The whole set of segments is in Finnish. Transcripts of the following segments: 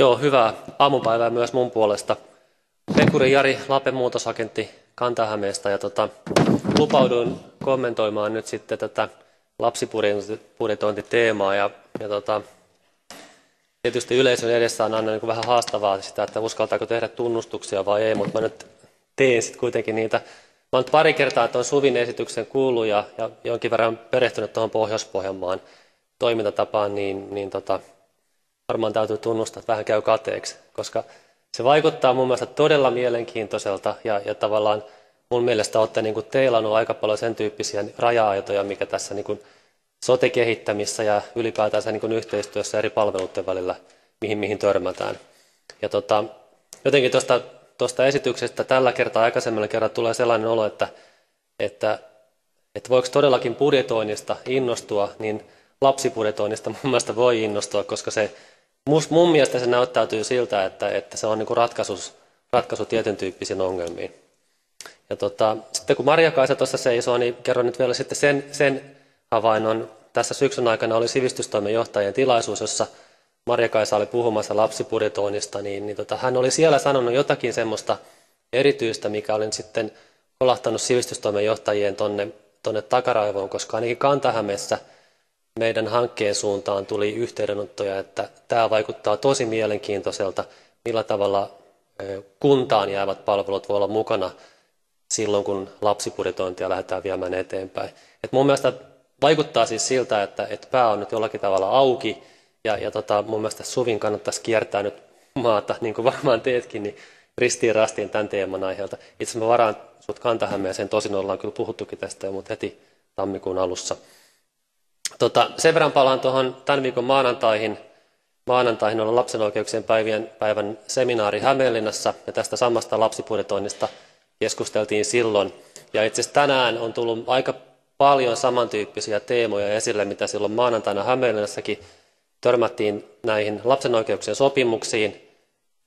Joo, hyvää aamupäivää myös mun puolesta. Pekuri Jari, Lapen muutosagentti Kantahämeestä ja tota, lupauduin kommentoimaan nyt sitten tätä lapsibudjetointiteemaa ja, ja tota, tietysti yleisön edessä on aina niin vähän haastavaa sitä, että uskaltaako tehdä tunnustuksia vai ei, mutta mä nyt teen sitten kuitenkin niitä. Mä olen pari kertaa tuon Suvin esityksen kuullut ja, ja jonkin verran perehtynyt tuohon Pohjois-Pohjanmaan toimintatapaan, niin, niin tota, varmaan täytyy tunnustaa, että vähän käy kateeksi, koska se vaikuttaa mun mielestä todella mielenkiintoiselta ja, ja tavallaan mun mielestä olette niin teilannut aika paljon sen tyyppisiä raja-aitoja, mikä tässä niin sote-kehittämissä ja ylipäätänsä niin yhteistyössä eri palveluiden välillä, mihin, mihin törmätään. Ja tota, jotenkin tuosta, tuosta esityksestä tällä kertaa aikaisemmalla kerralla tulee sellainen olo, että, että, että voiko todellakin budjetoinnista innostua, niin lapsibudjetoinnista mun mielestä voi innostua, koska se Must, mun mielestä se näyttäytyy siltä, että, että se on niin ratkaisu, ratkaisu tietyn tyyppisiin ongelmiin. Ja tota, sitten kun Maria-Kaisa tuossa seisoo, niin kerron nyt vielä sitten sen, sen havainnon. Tässä syksyn aikana oli sivistystoimen johtajien tilaisuus, jossa Maria-Kaisa oli puhumassa lapsibudjetoinnista, niin, niin tota, hän oli siellä sanonut jotakin semmoista erityistä, mikä oli sitten kolahtanut sivistystoimen johtajien tonne, tonne takaraivoon, koska ainakin Kantahämeessä – meidän hankkeen suuntaan tuli yhteydenottoja, että tämä vaikuttaa tosi mielenkiintoiselta, millä tavalla kuntaan jäävät palvelut voi olla mukana silloin, kun lapsibudjetointia lähdetään viemään eteenpäin. Et mun mielestä vaikuttaa siis siltä, että, että pää on nyt jollakin tavalla auki, ja, ja tota, mun mielestä Suvin kannattaisi kiertää nyt maata, niin kuin varmaan teetkin, niin ristiin rastiin tämän teeman aiheelta. Itse mä varaan sut Kantahämeeseen, tosin ollaan kyllä puhuttukin tästä mutta heti tammikuun alussa. Tota, sen verran palaan tuohon tämän viikon maanantaihin. Maanantaihin on lapsen oikeuksien päivien, päivän seminaari Hämeenlinnassa ja tästä samasta lapsibudjetoinnista keskusteltiin silloin. Ja itse asiassa tänään on tullut aika paljon samantyyppisiä teemoja esille, mitä silloin maanantaina Hämeenlinnassakin törmättiin näihin lapsen oikeuksien sopimuksiin.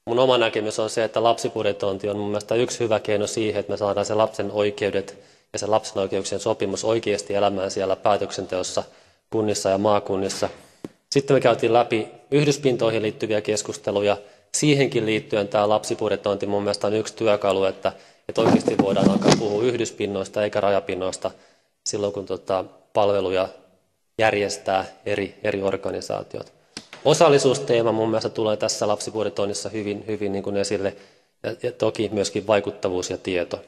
Mun oma näkemys on se, että lapsibudjetointi on mun mielestä yksi hyvä keino siihen, että me saadaan se lapsen oikeudet ja se lapsen oikeuksien sopimus oikeasti elämään siellä päätöksenteossa – kunnissa ja maakunnissa. Sitten me käytiin läpi yhdyspintoihin liittyviä keskusteluja. Siihenkin liittyen tämä lapsibudjetointi mun mielestä on yksi työkalu, että, että oikeasti voidaan alkaa puhua yhdyspinnoista eikä rajapinnoista silloin, kun tota, palveluja järjestää eri, eri organisaatiot. Osallisuusteema mun mielestä tulee tässä lapsibudjetoinnissa hyvin, hyvin niin kuin esille ja, ja toki myöskin vaikuttavuus ja tieto.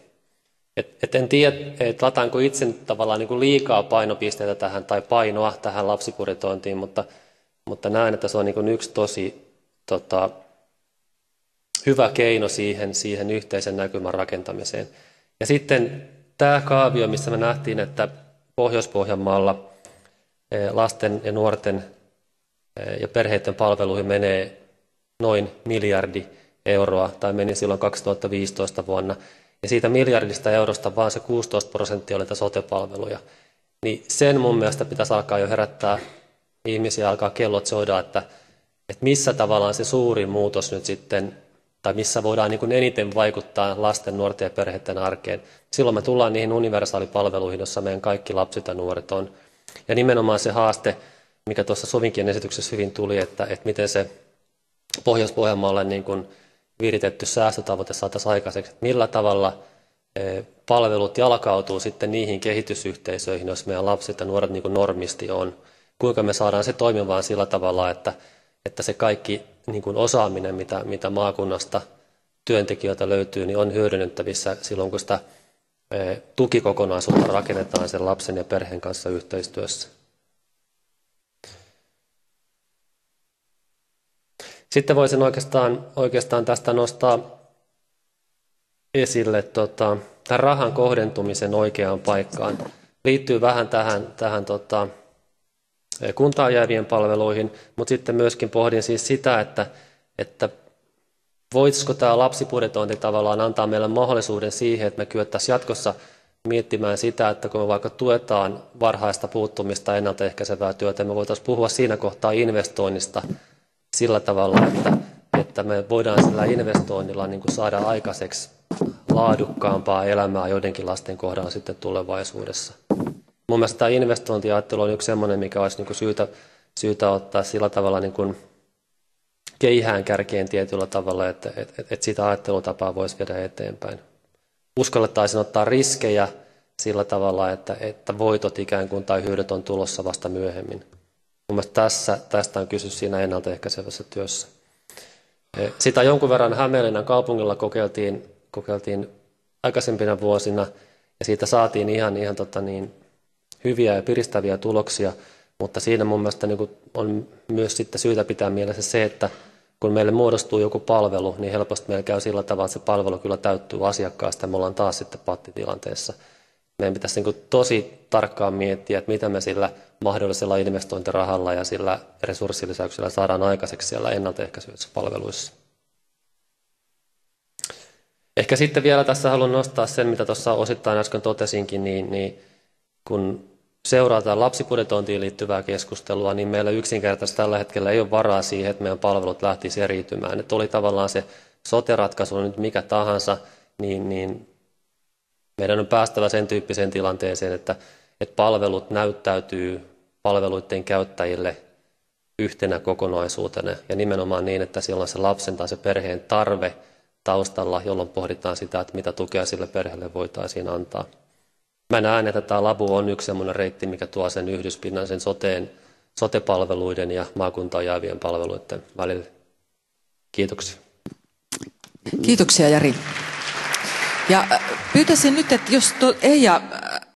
Et, et en tiedä, että lataanko itse tavallaan niin kuin liikaa painopisteitä tähän tai painoa tähän lapsibudjetointiin, mutta, mutta näen, että se on niin kuin yksi tosi tota, hyvä keino siihen, siihen yhteisen näkymän rakentamiseen. Ja sitten tämä kaavio, missä me nähtiin, että Pohjois-Pohjanmaalla eh, lasten ja nuorten eh, ja perheiden palveluihin menee noin miljardi euroa, tai meni silloin 2015 vuonna, ja siitä miljardista eurosta vaan se 16 prosenttia oli sote-palveluja. Niin sen mun mielestä pitäisi alkaa jo herättää ihmisiä, alkaa kellot soida, että, että missä tavallaan se suurin muutos nyt sitten, tai missä voidaan niin kuin eniten vaikuttaa lasten, nuorten ja perheiden arkeen. Silloin me tullaan niihin universaalipalveluihin, jossa meidän kaikki lapset ja nuoret on. Ja nimenomaan se haaste, mikä tuossa Sovinkin esityksessä hyvin tuli, että, että miten se Pohjois-Pohjanmaalle niin kuin viritetty säästötavoite saataisiin aikaiseksi, että millä tavalla palvelut jalkautuu sitten niihin kehitysyhteisöihin, jos meidän lapset ja nuoret niin kuin normisti on. Kuinka me saadaan se toimimaan sillä tavalla, että, että se kaikki niin kuin osaaminen, mitä, mitä maakunnasta työntekijöiltä löytyy, niin on hyödynnettävissä silloin, kun sitä tukikokonaisuutta rakennetaan sen lapsen ja perheen kanssa yhteistyössä. Sitten voisin oikeastaan, oikeastaan tästä nostaa esille tota, tämän rahan kohdentumisen oikeaan paikkaan. Liittyy vähän tähän, tähän tota, kuntaan jäävien palveluihin, mutta sitten myöskin pohdin siis sitä, että, että voisiko tämä lapsibudjetointi tavallaan antaa meille mahdollisuuden siihen, että me kyettäisiin jatkossa miettimään sitä, että kun me vaikka tuetaan varhaista puuttumista ennaltaehkäisevää työtä, me voitaisiin puhua siinä kohtaa investoinnista sillä tavalla, että, että me voidaan sillä investoinnilla niin kuin saada aikaiseksi laadukkaampaa elämää joidenkin lasten kohdalla sitten tulevaisuudessa. Mun mielestä tämä investointiajattelu on yksi sellainen, mikä olisi niin kuin syytä, syytä ottaa sillä tavalla niin kuin keihään kärkeen tietyllä tavalla, että et, et, et sitä ajattelutapaa voisi viedä eteenpäin. Uskallettaisiin ottaa riskejä sillä tavalla, että, että voitot ikään kuin tai hyödyt on tulossa vasta myöhemmin. Mun mielestä tässä, tästä on kysymys siinä ennaltaehkäisevässä työssä. E, sitä jonkun verran Hämeenlinnan kaupungilla kokeiltiin, kokeiltiin aikaisempina vuosina, ja siitä saatiin ihan, ihan tota niin, hyviä ja piristäviä tuloksia, mutta siinä mun mielestä niin on myös sitten syytä pitää mielessä se, että kun meille muodostuu joku palvelu, niin helposti meillä käy sillä tavalla, että se palvelu kyllä täyttyy asiakkaasta me ollaan taas sitten pattitilanteessa. Meidän pitäisi niin tosi tarkkaan miettiä, että mitä me sillä mahdollisella investointirahalla ja sillä resurssilisäyksellä saadaan aikaiseksi siellä ennaltaehkäisyssä palveluissa. Ehkä sitten vielä tässä haluan nostaa sen, mitä tuossa osittain äsken totesinkin, niin, niin kun seurataan lapsibudjetointiin liittyvää keskustelua, niin meillä yksinkertaisesti tällä hetkellä ei ole varaa siihen, että meidän palvelut lähtisivät eriytymään. Että oli tavallaan se sote-ratkaisu nyt mikä tahansa, niin, niin meidän on päästävä sen tyyppiseen tilanteeseen, että, että palvelut näyttäytyy palveluiden käyttäjille yhtenä kokonaisuutena ja nimenomaan niin, että siellä on se lapsen tai se perheen tarve taustalla, jolloin pohditaan sitä, että mitä tukea sille perheelle voitaisiin antaa. Mä näen, että tämä Labu on yksi sellainen reitti, mikä tuo sen yhdyspinnan sen soteen, sote-palveluiden ja maakuntaan jäävien palveluiden välille. Kiitoksia. Kiitoksia Jari. Ja äh, pyytäisin nyt, että jos to, Eija